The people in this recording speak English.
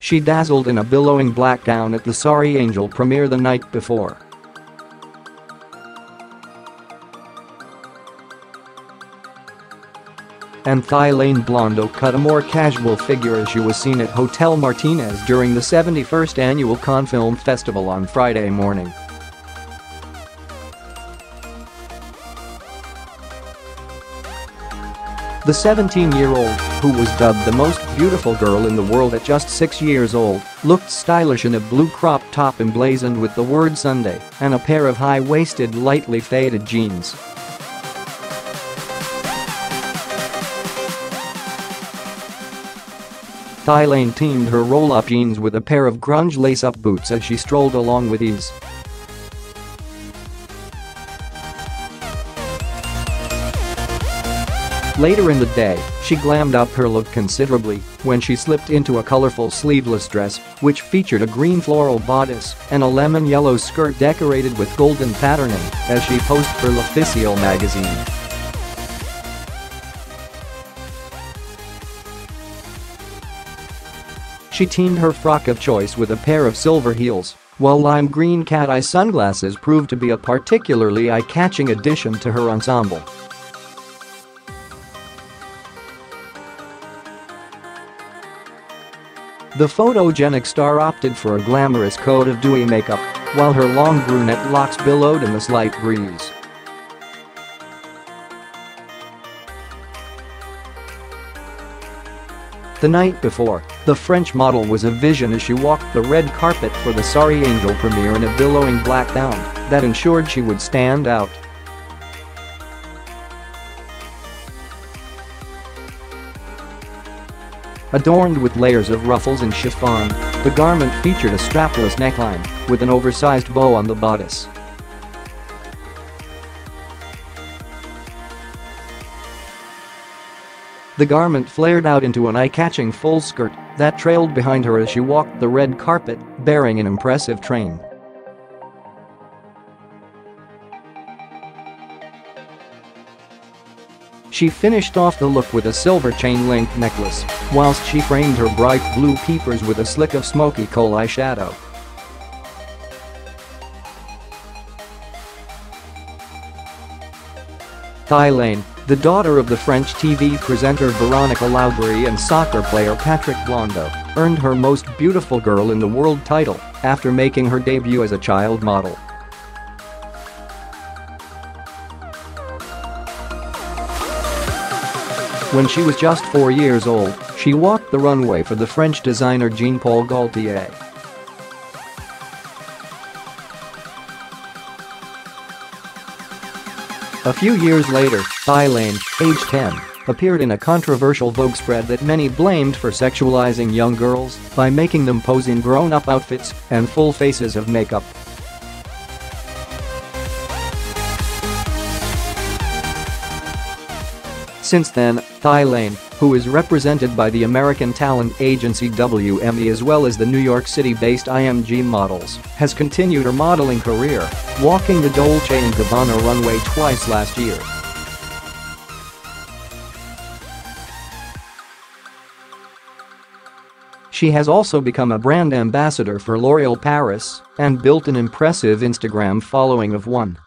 She dazzled in a billowing black gown at the Sorry Angel premiere the night before. and Thylane Blondeau cut a more casual figure as she was seen at Hotel Martinez during the 71st annual Cannes Film Festival on Friday morning. The 17-year-old, who was dubbed the most beautiful girl in the world at just six years old, looked stylish in a blue crop top emblazoned with the word Sunday and a pair of high-waisted lightly faded jeans. Thylane teamed her roll-up jeans with a pair of grunge lace-up boots as she strolled along with ease. Later in the day, she glammed up her look considerably when she slipped into a colorful sleeveless dress which featured a green floral bodice and a lemon yellow skirt decorated with golden patterning as she posed for L'Officiel magazine. She teamed her frock of choice with a pair of silver heels, while lime green cat eye sunglasses proved to be a particularly eye-catching addition to her ensemble. The photogenic star opted for a glamorous coat of dewy makeup, while her long brunette locks billowed in the slight breeze. The night before, the French model was a vision as she walked the red carpet for the Sorry Angel premiere in a billowing black gown that ensured she would stand out. Adorned with layers of ruffles and chiffon, the garment featured a strapless neckline with an oversized bow on the bodice. The garment flared out into an eye-catching full skirt that trailed behind her as she walked the red carpet, bearing an impressive train. She finished off the look with a silver chain-link necklace, whilst she framed her bright blue peepers with a slick of smoky kohl eyeshadow. Thylane, the daughter of the French TV presenter Véronika Loubry and soccer player Patrick Blondeau, earned her Most Beautiful Girl in the World title after making her debut as a child model. When she was just four years old, she walked the runway for the French designer Jean-Paul Gaultier. A few years later, Thylane, age 10, appeared in a controversial Vogue spread that many blamed for sexualizing young girls by making them pose in grown-up outfits and full faces of makeup. Since then, Thylane, who is represented by the American talent agency WME as well as the New York City-based IMG Models, has continued her modeling career, walking the Dolce & Gabbana runway twice last year. She has also become a brand ambassador for L'Oreal Paris and built an impressive Instagram following of one.